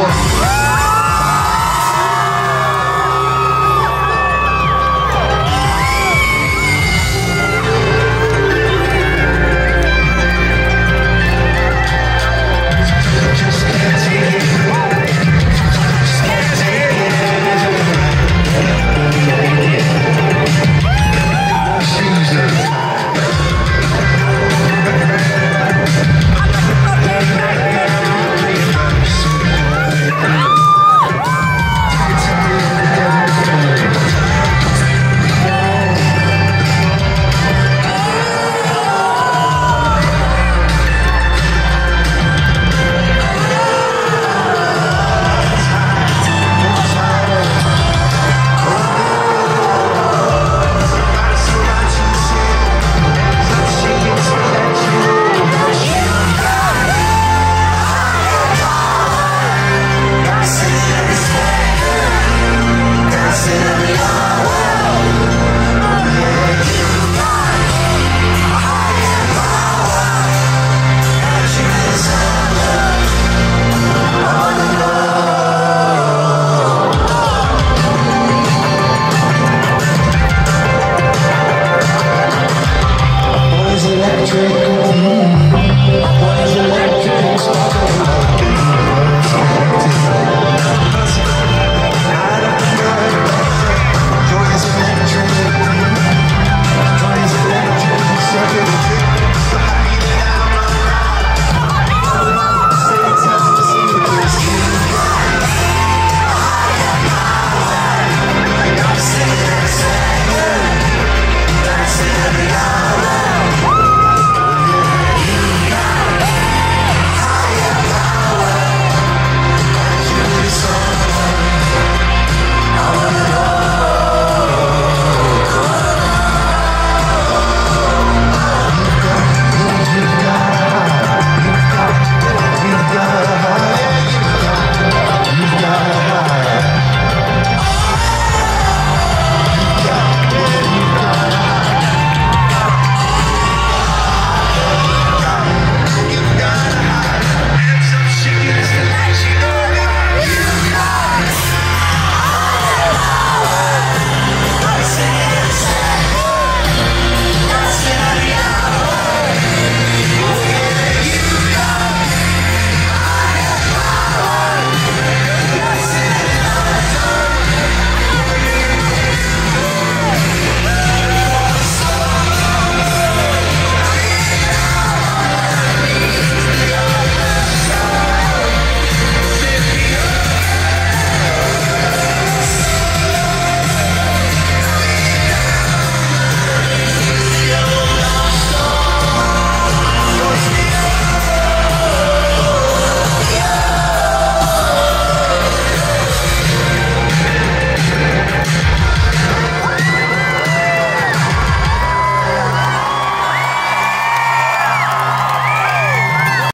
work. Patrick.